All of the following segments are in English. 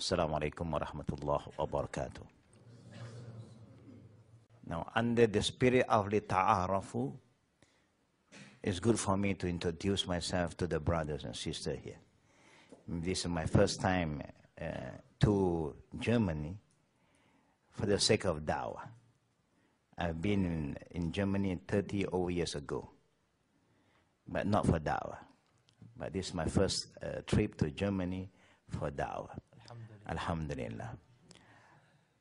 Assalamu alaikum wa rahmatullah wa barakatuh. Now, under the spirit of the ta'arafu, it's good for me to introduce myself to the brothers and sisters here. This is my first time uh, to Germany for the sake of dawah. I've been in, in Germany 30 over years ago, but not for dawah. But this is my first uh, trip to Germany for dawah. Alhamdulillah.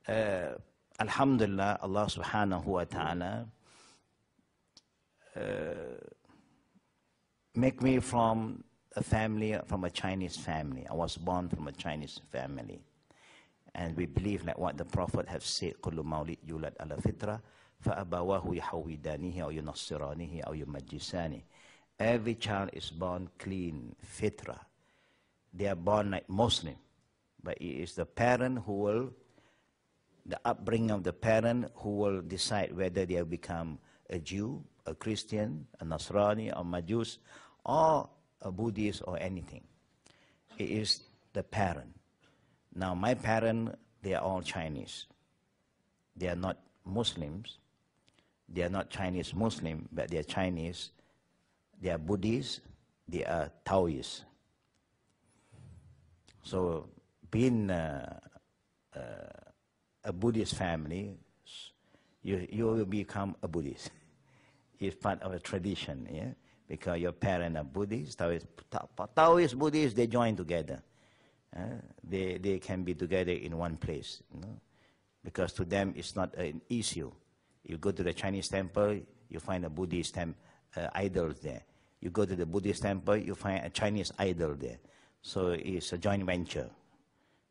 Uh, Alhamdulillah, Allah subhanahu wa ta'ala uh, make me from a family, from a Chinese family. I was born from a Chinese family. And we believe like what the Prophet have said, كل مولد يولد على فطرة فأبواه يحودانه أو ينصرانه أو يمجسانه. Every child is born clean, fitra. They are born like Muslim. But it is the parent who will, the upbringing of the parent who will decide whether they will become a Jew, a Christian, a Nasrani, a Majus, or a Buddhist or anything. It is the parent. Now, my parents, they are all Chinese. They are not Muslims. They are not Chinese Muslim, but they are Chinese. They are Buddhists. They are Taoists. So, being uh, uh, a Buddhist family, you, you will become a Buddhist. it's part of a tradition, yeah? Because your parents are Buddhists, Taoist, Taoist Buddhists, they join together. Uh, they, they can be together in one place, you know? because to them it's not an issue. You go to the Chinese temple, you find a Buddhist tem- uh, idol there. You go to the Buddhist temple, you find a Chinese idol there. So it's a joint venture.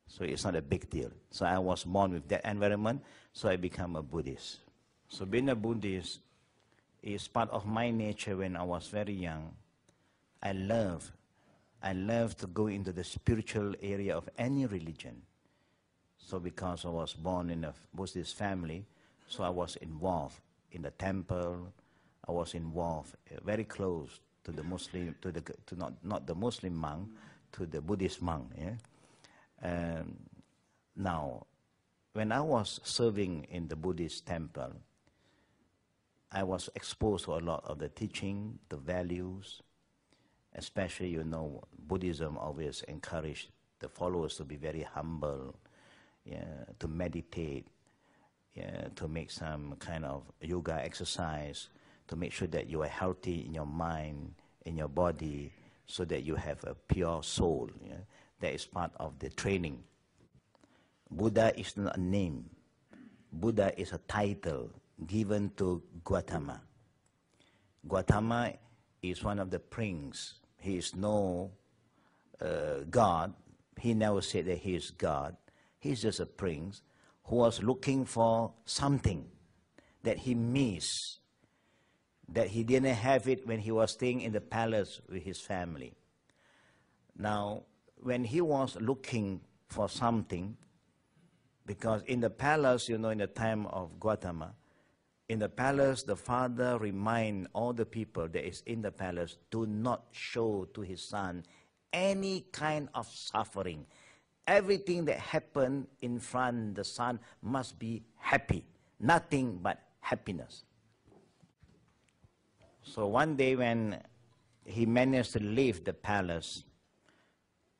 So it's not a big deal. So I was born with that environment, so I become a Buddhist. So being a Buddhist is part of my nature when I was very young. I love, I love to go into the spiritual area of any religion. So because I was born in a Buddhist family, so I was involved in the temple. I was involved uh, very close to the Muslim, to the to not not the Muslim monk, to the Buddhist monk. Yeah. Um, now, when I was serving in the Buddhist temple, I was exposed to a lot of the teaching, the values, especially, you know, Buddhism always encouraged the followers to be very humble, yeah, to meditate, yeah, to make some kind of yoga exercise, to make sure that you are healthy in your mind, in your body, so that you have a pure soul. Yeah? That is part of the training. Buddha is not a name. Buddha is a title given to Gautama. Gautama is one of the prince. He is no uh, God. He never said that he is God. He's just a prince who was looking for something that he missed, that he didn't have it when he was staying in the palace with his family. Now, when he was looking for something, because in the palace, you know, in the time of Gautama, in the palace, the father remind all the people that is in the palace do not show to his son any kind of suffering. Everything that happened in front, the son must be happy. Nothing but happiness. So one day when he managed to leave the palace,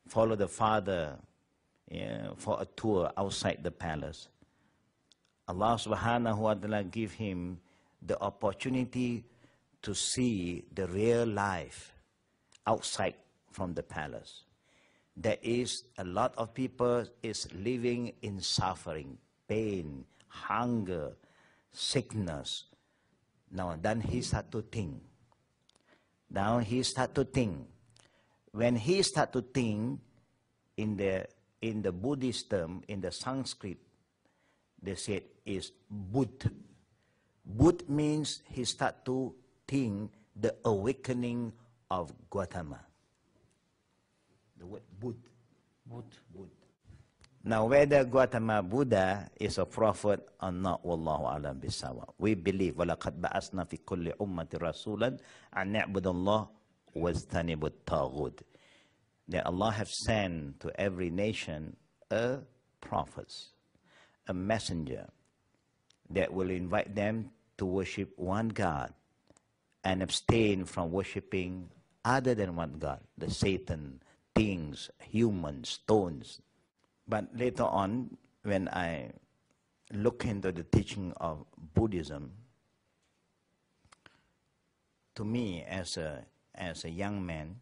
follow the father for a tour outside the palace, Allah subhanahu wa ta'ala give him the opportunity to see the real life outside from the palace. There is a lot of people is living in suffering, pain, hunger, sickness. Now then he start to think. Now he start to think When he start to think in the in the Buddhist term, in the Sanskrit, they said is Bud. Bud means he start to think the awakening of Gautama. The word Bud. Bud. Bud. Now, whether Gautama Buddha is a prophet or not, Wallahu alam bisawa. We believe, وَلَقَدْ بَعَثْنَا فِي كُلِّ أُمَّةِ رَسُولًا أَنْ نَعْبُدَ اللَّهِ وَاجْتَنِبُ الطَّاغُوتِ That Allah have sent to every nation a prophet, a messenger that will invite them to worship one God and abstain from worshiping other than one God, the Satan, things, humans, stones. But later on, when I look into the teaching of Buddhism, to me as a, as a young man,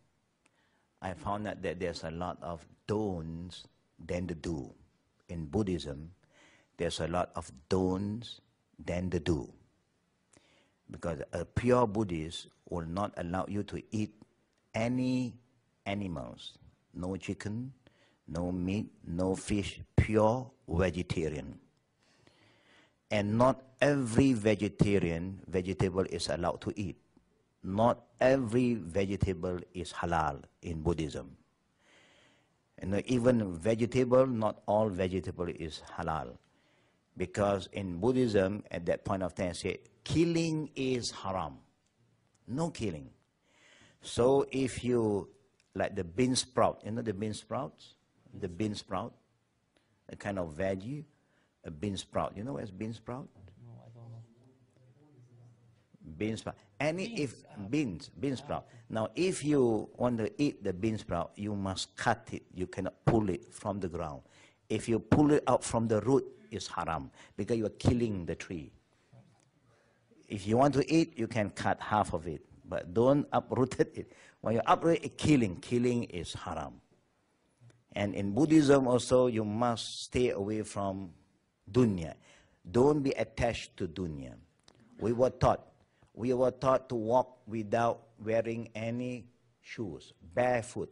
I found out that there's a lot of don'ts than the do. In Buddhism, there's a lot of don'ts than the do. Because a pure Buddhist will not allow you to eat any animals, no chicken, no meat, no fish, pure vegetarian. And not every vegetarian vegetable is allowed to eat. Not every vegetable is halal in Buddhism. And even vegetable, not all vegetable is halal. Because in Buddhism, at that point of time, say killing is haram. No killing. So if you, like the bean sprout, you know the bean sprouts? The bean sprout, a kind of veggie, a bean sprout. You know what's bean sprout? No, I don't know. Bean sprout. Any Beans, if ah. beans, bean sprout. Now, if you want to eat the bean sprout, you must cut it. You cannot pull it from the ground. If you pull it out from the root, it's haram because you are killing the tree. If you want to eat, you can cut half of it, but don't uproot it. When you uproot it, killing, killing is haram. And in Buddhism also, you must stay away from dunya. Don't be attached to dunya. We were taught, we were taught to walk without wearing any shoes, barefoot.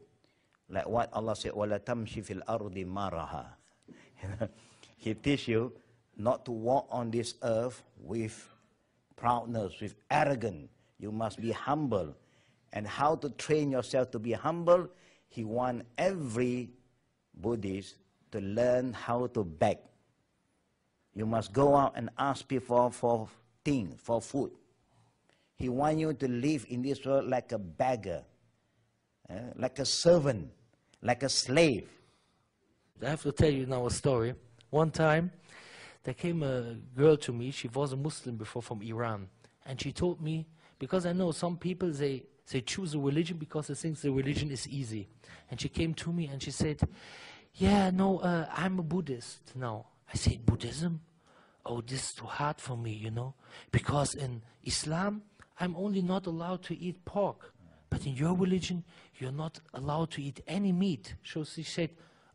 Like what Allah said, وَلَا تَمْشِ فِي الْأَرْضِ مَرَهَا. he teach you not to walk on this earth with proudness, with arrogance. You must be humble. And how to train yourself to be humble? He want every Buddhist to learn how to beg. You must go out and ask people for things, for food. He want you to live in this world like a beggar, eh, like a servant, like a slave. I have to tell you now a story. One time, there came a girl to me. She was a Muslim before from Iran, and she told me because I know some people they they choose a religion because they think the religion is easy. And she came to me and she said, "Yeah, no, uh, I'm a Buddhist now." I said, "Buddhism? Oh, this is too hard for me, you know, because in Islam I'm only not allowed to eat pork." But in your religion, you're not allowed to eat any meat. So she said,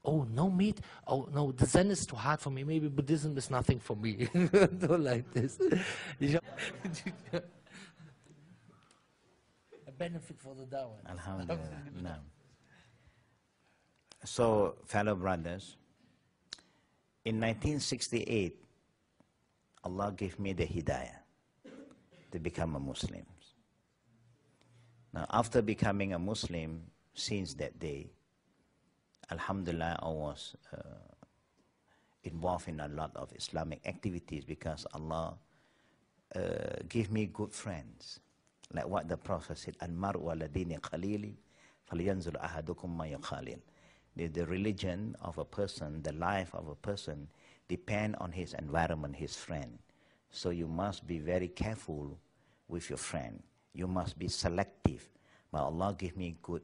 Oh, no meat? Oh, no, the Zen is too hard for me. Maybe Buddhism is nothing for me. Don't like this. a benefit for the Dawah. Alhamdulillah. No. So, fellow brothers, in 1968, Allah gave me the hidayah to become a Muslim. Now, after becoming a Muslim, since that day, Alhamdulillah, I was uh, involved in a lot of Islamic activities because Allah uh, gave me good friends. Like what the Prophet said, Al-mar'u ala dini qalili, falyanzul ahadukum ma yukhalil. The, the religion of a person, the life of a person, depend on his environment, his friend. So you must be very careful with your friend. You must be selective. But Allah give me good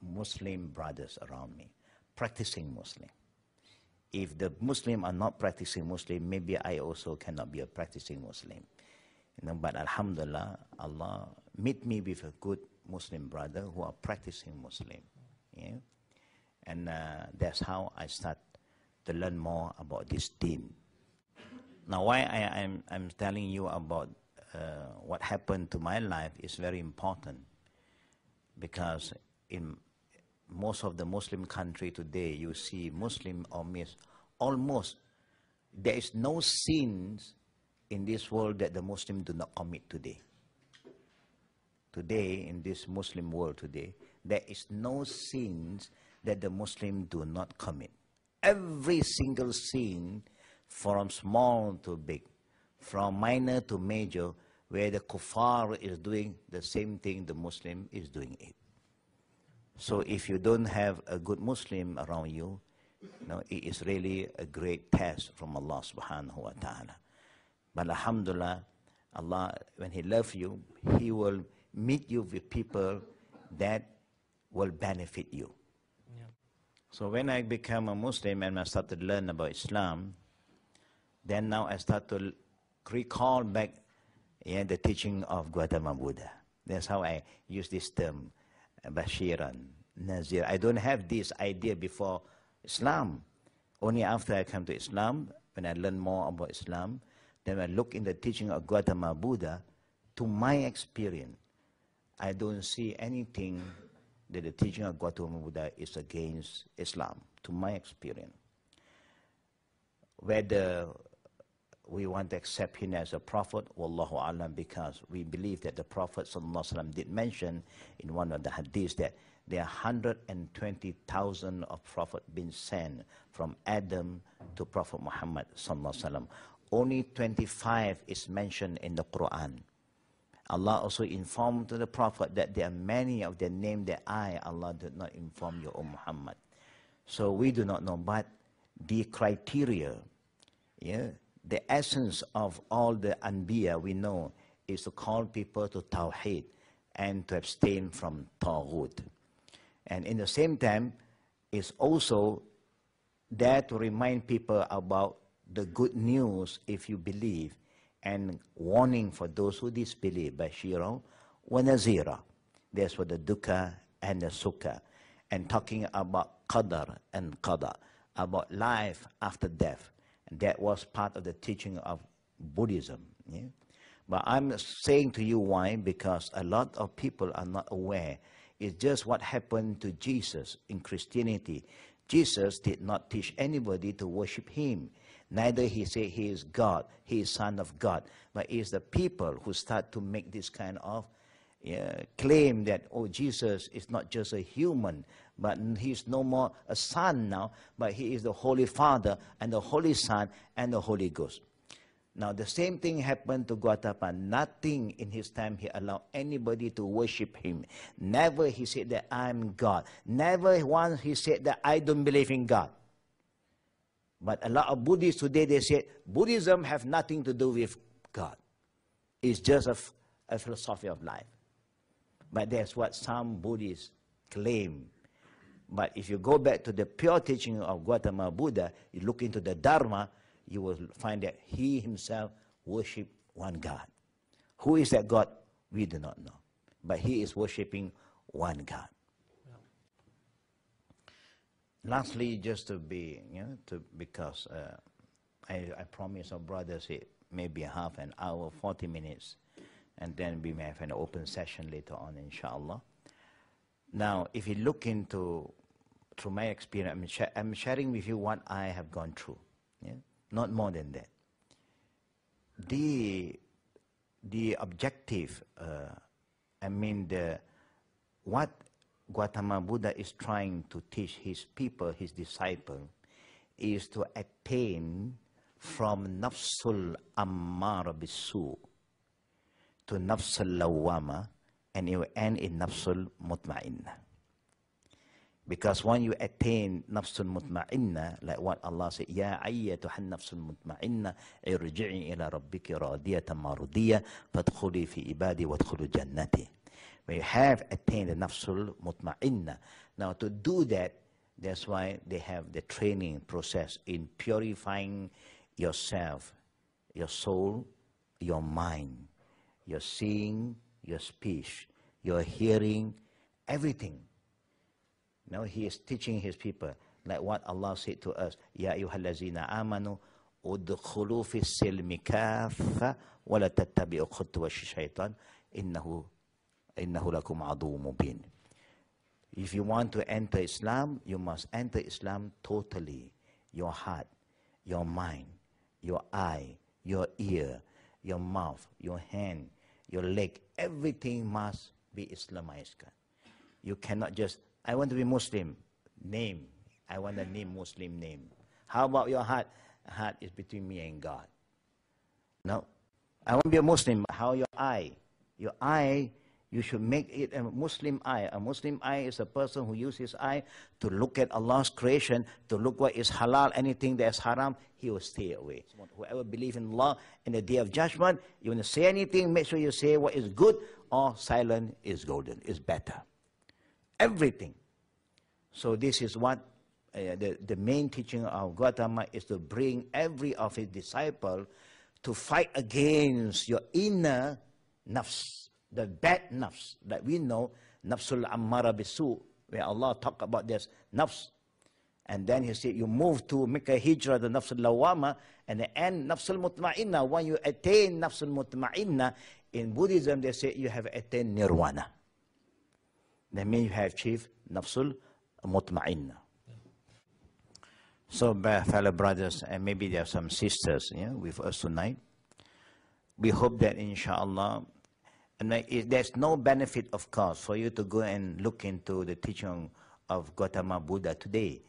Muslim brothers around me, practicing Muslim. If the Muslim are not practicing Muslim, maybe I also cannot be a practicing Muslim. You know, but Alhamdulillah, Allah meet me with a good Muslim brother who are practicing Muslim. Yeah? And uh, that's how I start to learn more about this deen. Now, why I, am I'm, I'm telling you about uh, what happened to my life is very important because in most of the Muslim country today, you see Muslim or mis almost there is no sins in this world that the Muslim do not commit today. Today, in this Muslim world today, there is no sins that the Muslim do not commit. Every single sin, from small to big, from minor to major, where the kuffar is doing the same thing the Muslim is doing it. So if you don't have a good Muslim around you, You know, it is really a great test from Allah subhanahu wa ta'ala. But alhamdulillah, Allah, when He loves you, He will meet you with people that will benefit you. Yeah. So when I became a Muslim and I started to learn about Islam, then now I start to recall back yeah, the teaching of Gautama Buddha. That's how I use this term, Bashiran, Nazir. I don't have this idea before Islam. Only after I come to Islam, when I learn more about Islam, then I look in the teaching of Gautama Buddha, to my experience, I don't see anything that the teaching of Gautama Buddha is against Islam, to my experience. Whether we want to accept him as a prophet, wallahu alam, because we believe that the Prophet did mention in one of the hadiths that there are 120,000 of prophet been sent from Adam to Prophet Muhammad. Only 25 is mentioned in the Quran. Allah also informed the Prophet that there are many of the name that I, Allah, did not inform you, O Muhammad. So we do not know, but the criteria, yeah, the essence of all the Anbiya we know is to call people to Tawheed and to abstain from Tawhid. And in the same time, it's also there to remind people about the good news if you believe and warning for those who disbelieve by Shiro wa Nazira. That's for the Dukkha and the Sukha. And talking about Qadar and Qada, about life after death. That was part of the teaching of Buddhism. Yeah? But I'm saying to you why, because a lot of people are not aware. It's just what happened to Jesus in Christianity. Jesus did not teach anybody to worship him. Neither he said he is God, he is Son of God. But it's the people who start to make this kind of uh, claim that, oh, Jesus is not just a human, but he's no more a son now, but he is the Holy Father and the Holy Son and the Holy Ghost. Now, the same thing happened to Gautama. Nothing in his time he allowed anybody to worship him. Never he said that I'm God. Never once he said that I don't believe in God. But a lot of Buddhists today, they say Buddhism have nothing to do with God. It's just a, a philosophy of life. But that's what some Buddhists claim. But if you go back to the pure teaching of Gautama Buddha, you look into the Dharma, you will find that he himself worshiped one God. Who is that God? We do not know. But he is worshiping one God. Lastly, just to be, you know, to, because uh, I, I promise our brothers it maybe a half an hour, 40 minutes, and then we may have an open session later on, inshallah. Now, if you look into, through my experience, I'm, sh I'm sharing with you what I have gone through, yeah? not more than that. The, the objective, uh, I mean, the, what Gautama Buddha is trying to teach his people, his disciple, is to attain from nafsul ammara bisu to nafsul lawama and you end in nafsul mutma'inna. Because when you attain nafsul mutma'inna, like what Allah said, Ya ayyatuhan nafsul mutma'inna, irji'i ila rabbiki radiyatan marudiyya, fadkhuli fi ibadi wadkhulu jannati. When you have attained the nafsul mutma'inna. Now to do that, that's why they have the training process in purifying yourself, your soul, your mind, your seeing, your speech, your hearing, everything. Now he is teaching his people, like what Allah said to us, Ya ayyuhallazina amanu, udkhulu fi silmi kaffa, wa la tattabi'u khutwa shaitan, innahu innahu lakum adu mubin. If you want to enter Islam, you must enter Islam totally. Your heart, your mind, your eye, your ear, your mouth, your hand, your leg, everything must be Islamized. You cannot just, I want to be Muslim, name. I want a name, Muslim name. How about your heart? Heart is between me and God. No. I want to be a Muslim. How your eye? Your eye You should make it a Muslim eye. A Muslim eye is a person who uses eye to look at Allah's creation, to look what is halal, anything that is haram, he will stay away. Whoever believes in Allah in the day of judgment, you want to say anything, make sure you say what is good or silent is golden, is better. Everything. So this is what uh, the, the main teaching of Gautama is to bring every of his disciple to fight against your inner nafs, the bad nafs that we know, nafsul ammara bisu, where Allah talk about this nafs. And then he said, you move to make a hijrah, the nafsul lawama, and the end nafsul mutma'inna. When you attain nafsul mutma'inna, in Buddhism they say you have attained nirvana. That means you have achieved nafsul mutma'inna. So, fellow brothers, and maybe there are some sisters yeah, with us tonight. We hope that, inshallah, and there's no benefit, of course, for you to go and look into the teaching of Gautama Buddha today,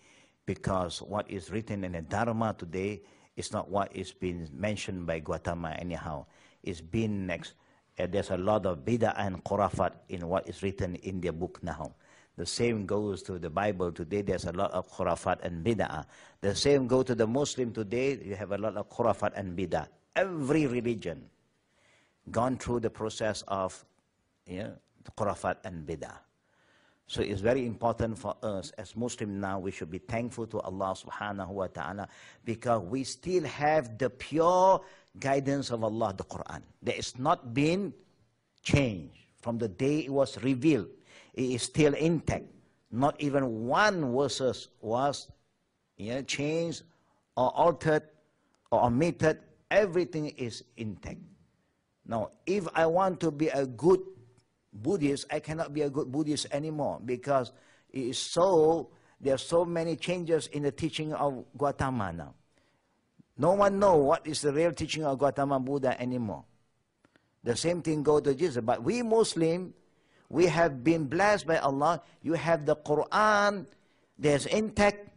because what is written in the Dharma today is not what is being mentioned by Gautama anyhow. It's been next. Uh, there's a lot of bid'ah and khurafat in what is written in their book now. The same goes to the Bible today. There's a lot of khurafat and bid'ah. The same go to the Muslim today. You have a lot of khurafat and bid'ah. Every religion gone through the process of you know, and bid'ah. So it's very important for us as Muslim now, we should be thankful to Allah subhanahu wa ta'ala because we still have the pure guidance of Allah, the Quran. That is not been changed from the day it was revealed it is still intact. Not even one verse was know, changed or altered or omitted. Everything is intact. Now, if I want to be a good Buddhist, I cannot be a good Buddhist anymore because it is so, there are so many changes in the teaching of Gautama now. No one know what is the real teaching of Gautama Buddha anymore. The same thing go to Jesus. But we Muslim, we have been blessed by Allah. You have the Quran, there's intact,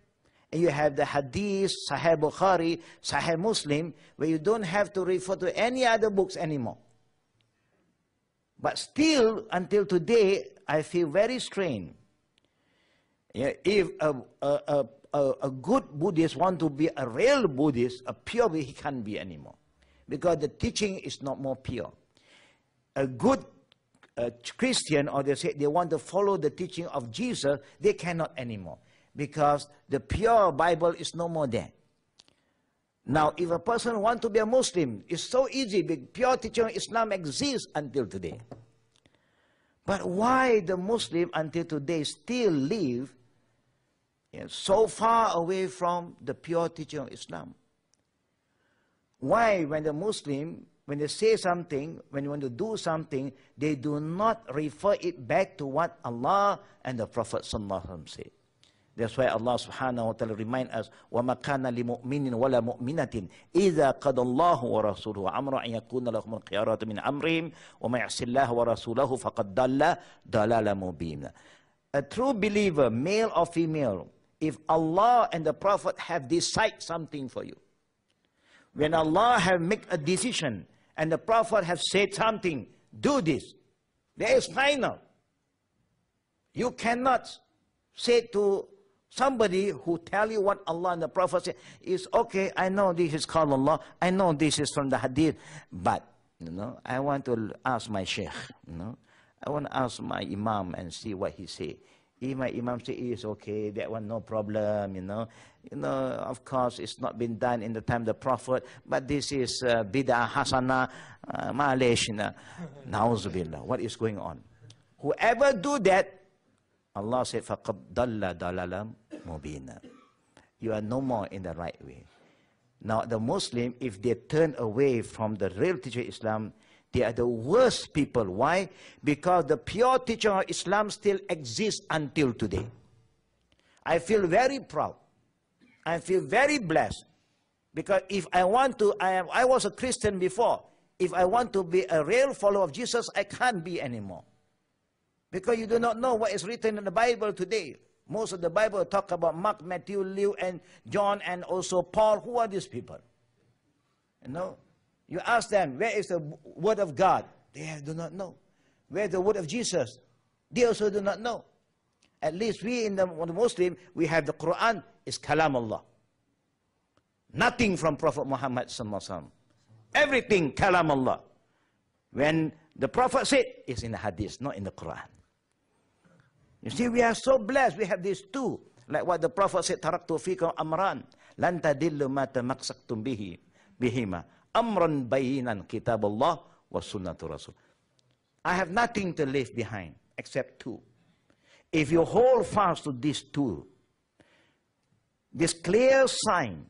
and you have the Hadith, Sahih Bukhari, Sahih Muslim, where you don't have to refer to any other books anymore. But still, until today, I feel very. Yeah, if a, a, a, a, good Buddhist want to be a real Buddhist, a pure, he can't be anymore. Because the teaching is not more pure. A good a Christian or they say they want to follow the teaching of Jesus, they cannot anymore because the pure Bible is no more there. Now, if a person want to be a Muslim, it's so easy. The pure teaching of Islam exists until today. But why the Muslim until today still live you know, so far away from the pure teaching of Islam? Why, when the Muslim when they say something, when they want to do something, they do not refer it back to what Allah and the Prophet say. That's why Allah subhanahu wa ta'ala remind us, وَمَا كَانَ لِمُؤْمِنٍ وَلَا مُؤْمِنَةٍ إِذَا قَدَ اللَّهُ وَرَسُولُهُ أَمْرًا أَن يَكُونَ لَهُمُ الْخِيَارَةُ مِنْ أَمْرِهِمْ وَمَا يَعْصِ اللَّهَ وَرَسُولَهُ فَقَدْ ضَلَّ ضَلَالًا مُبِينًا A true believer, male or female, if Allah and the Prophet have decided something for you, when Allah have made a decision, and the Prophet have said something, do this. There is final. You cannot say to somebody who tell you what Allah and the Prophet say is okay, I know this is called Allah, I know this is from the hadith, but you know, I want to ask my sheikh, you know, I want to ask my imam and see what he say. If my imam say it's okay, that one no problem, you know. You know, of course, it's not been done in the time the Prophet, but this is uh, bid'ah hasana, uh, you know. What is going on? Whoever do that, Allah said, فَقَدْ دَلَّ دَلَلًا مُبِينًا You are no more in the right way. Now, the Muslim, if they turn away from the real teaching of Islam, they are the worst people. Why? Because the pure teaching of Islam still exists until today. I feel very proud. I feel very blessed. Because if I want to, I, am, I was a Christian before. If I want to be a real follower of Jesus, I can't be anymore. Because you do not know what is written in the Bible today. Most of the Bible talk about Mark, Matthew, Luke, and John, and also Paul. Who are these people? You know, you ask them, where is the word of God? They do not know. Where's the word of Jesus? They also do not know. At least we in the, the Muslim, we have the Quran, is Kalam Allah. Nothing from Prophet Muhammad Everything Kalam Allah. When the Prophet said, it's in the Hadith, not in the Quran. You see, we are so blessed. We have these two. Like what the Prophet said, Taraktu fikum amran. Lan tadillu ma tamaksaktum bihi. Bihima. Amran bayinan kitab Allah wa sunnatu rasul. I have nothing to leave behind except two. If you hold fast to these two, this clear sign,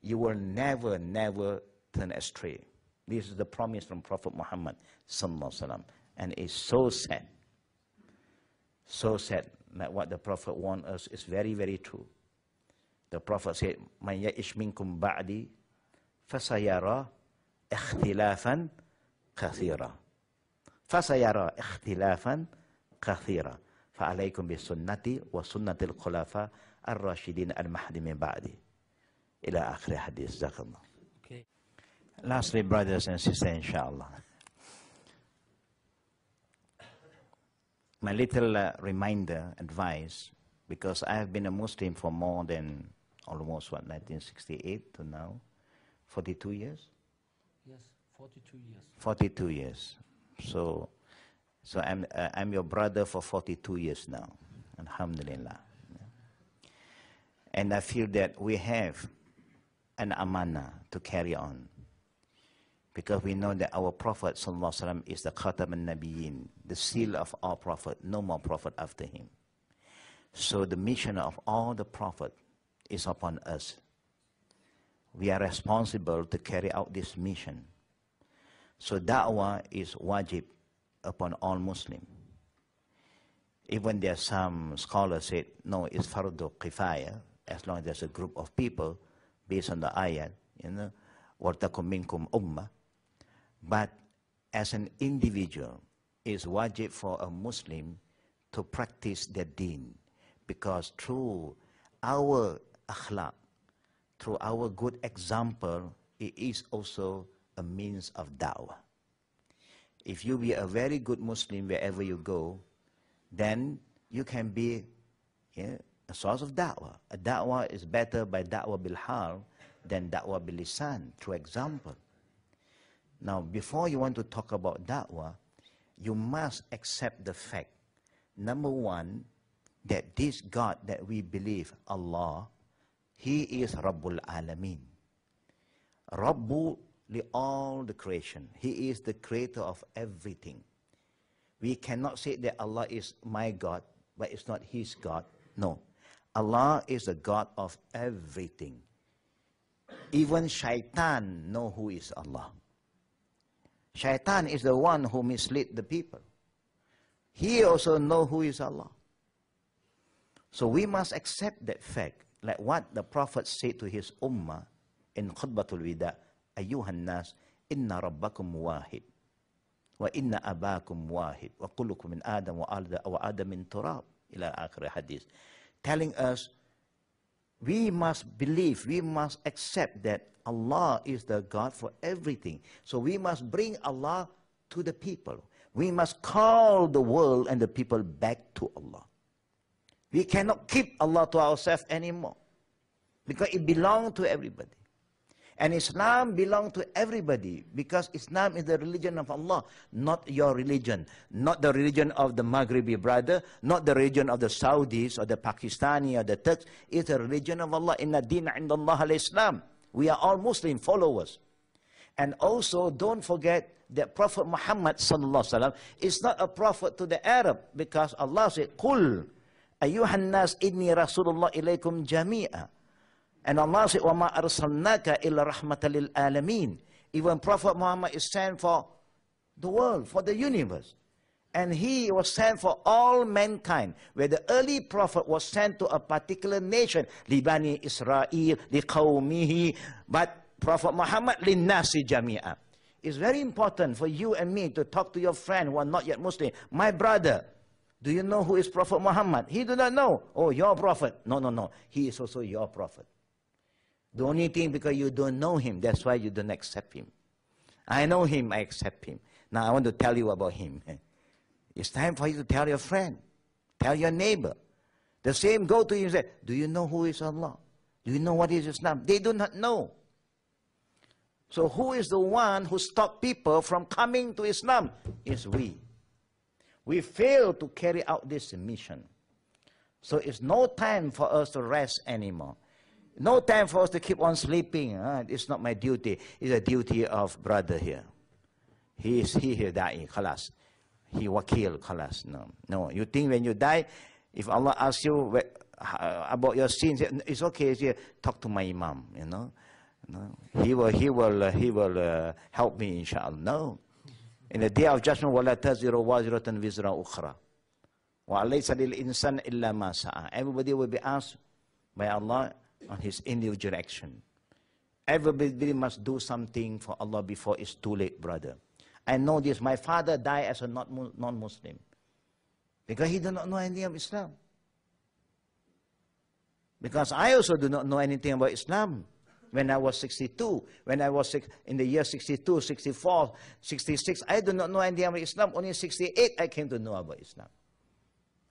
you will never, never turn astray. This is the promise from Prophet Muhammad sallallahu and it's so sad. So sad that what the Prophet warned us is very, very true. The Prophet said, "Man ya'ish minkum ba'di fasayara ikhtilafan kathira." Fasayara ikhtilafan kathira. فعليكم بسنتي وسنة الخلفاء الراشدين المهدي من بعدي إلى آخر حديث جزاك الله Okay. Lastly, brothers and sisters, inshallah. My little uh, reminder, advice, because I have been a Muslim for more than almost, what, 1968 to now? 42 years? Yes, 42 years. 42 years. So, so I'm, uh, I'm your brother for 42 years now. Alhamdulillah. And I feel that we have an amana to carry on. Because we know that our Prophet ﷺ is the Khatam al-Nabiyyin, the seal of all prophet, no more prophet after him. So the mission of all the prophet is upon us. We are responsible to carry out this mission. So da'wah is wajib upon all Muslim. Even there are some scholars said, no, it's fardu kifaya, as long as there's a group of people based on the ayat, you know, وَارْتَكُمْ مِنْكُمْ ummah. but as an individual, it's wajib for a Muslim to practice their deen. Because through our akhlaq, through our good example, it is also a means of da'wah. If you be a very good Muslim wherever you go, then you can be yeah, a source of da'wah. A da'wah is better by da'wah bil hal than da'wah bil lisan, through example. Now, before you want to talk about da'wah, you must accept the fact, number one, that this God that we believe, Allah, He is Rabbul Alameen. Rabbu li all the creation. He is the creator of everything. We cannot say that Allah is my God, but it's not His God. No. Allah is the God of everything. Even shaitan know who is Allah. Shaitan is the one who mislead the people. He also know who is Allah. So we must accept that fact, like what the Prophet said to his ummah in Khutbatul Wida, Ayuhan nas, inna rabbakum wahid. Wa inna abakum wahid. Wa kullukum min Adam wa, alda, wa Adam min turab. Ila akhir hadith. Telling us, we must believe, we must accept that Allah is the God for everything. So we must bring Allah to the people. We must call the world and the people back to Allah. We cannot keep Allah to ourselves anymore because it belongs to everybody. And Islam belongs to everybody because Islam is the religion of Allah, not your religion, not the religion of the Maghribi brother, not the religion of the Saudis or the Pakistani or the Turks. It's the religion of Allah. Inna din Allah al-Islam. We are all Muslim followers. And also, don't forget that Prophet Muhammad sallallahu is not a prophet to the Arab because Allah said, "Qul ayyuhan nas inni rasulullah ilaikum jami'a." And Allah said, وَمَا أَرْسَلْنَاكَ إِلَّا رَحْمَةً لِلْآلَمِينَ Even Prophet Muhammad is sent for the world, for the universe. And he was sent for all mankind. Where the early prophet was sent to a particular nation, Libani Israel, liqawmihi, but Prophet Muhammad linnasi jami'a. It's very important for you and me to talk to your friend who are not yet Muslim. My brother, do you know who is Prophet Muhammad? He do not know. Oh, your prophet. No, no, no. He is also your prophet. The only thing because you don't know him, that's why you don't accept him. I know him, I accept him. Now I want to tell you about him. It's time for you to tell your friend, tell your neighbor. The same go to him and say, Do you know who is Allah? Do you know what is Islam? They do not know. So who is the one who stopped people from coming to Islam? It's we. We fail to carry out this mission. So it's no time for us to rest anymore. No time for us to keep on sleeping. Huh? It's not my duty. It's a duty of brother here. He is he here dying, khalas. He wakil, khalas. No, no. You think when you die, if Allah asks you uh, about your sins, it's okay. You talk to my imam. You know, no. he will, he will, uh, he will uh, help me, inshallah. No. In the day of judgment, وَلَا تَزِرُ وَازِرَةً وِزْرَ أُخْرَى وَعَلَيْسَ لِلْإِنسَانِ إِلَّا مَا سَعَى Everybody will be asked by Allah on his individual action. Everybody must do something for Allah before it's too late, brother. I know this. My father died as a non-Muslim because he did not know anything of Islam. Because I also do not know anything about Islam when I was 62, when I was in the year 62, 64, 66, I do not know anything about Islam. Only 68 I came to know about Islam.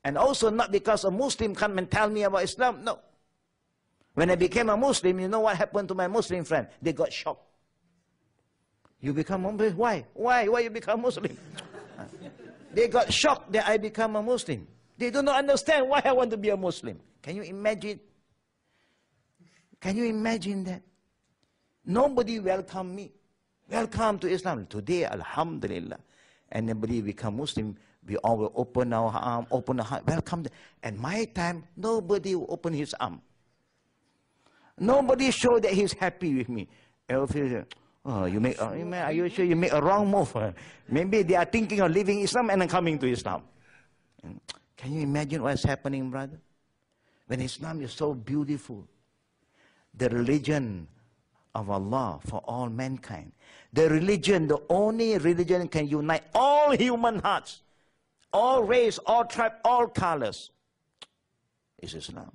And also not because a Muslim come and tell me about Islam. No. When I became a Muslim, you know what happened to my Muslim friend? They got shocked. You become Muslim? Why? Why? Why you become Muslim? they got shocked that I become a Muslim. They do not understand why I want to be a Muslim. Can you imagine? Can you imagine that? Nobody welcome me. Welcome to Islam. Today, Alhamdulillah, anybody become Muslim, we all will open our arm, open our heart, welcome. Them. And my time, nobody will open his arm. Nobody show that he's happy with me. Oh, you make, uh, are you sure you make a wrong move? Maybe they are thinking of leaving Islam and then coming to Islam. Can you imagine what's happening, brother? When Islam is so beautiful, the religion of Allah for all mankind. The religion, the only religion can unite all human hearts, all race, all tribe, all colors, is Islam.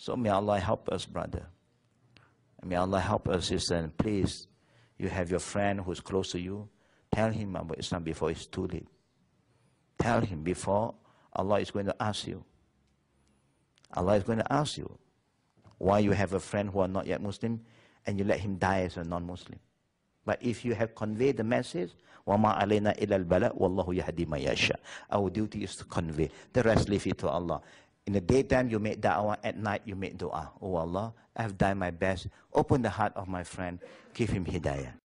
So may Allah help us, brother. May Allah help us, sister. And please, you have your friend who's close to you. Tell him about Islam before it's too late. Tell him before Allah is going to ask you. Allah is going to ask you why you have a friend who are not yet Muslim and you let him die as a non-Muslim. But if you have conveyed the message, وَمَا عَلَيْنَا إِلَى الْبَلَاء وَاللَّهُ يَهْدِي مَا يَشَاءُ Our duty is to convey. The rest leave it to Allah. In the daytime, you make da'wah. At night, you make dua. Oh Allah, I have done my best. Open the heart of my friend. Give him hidayah.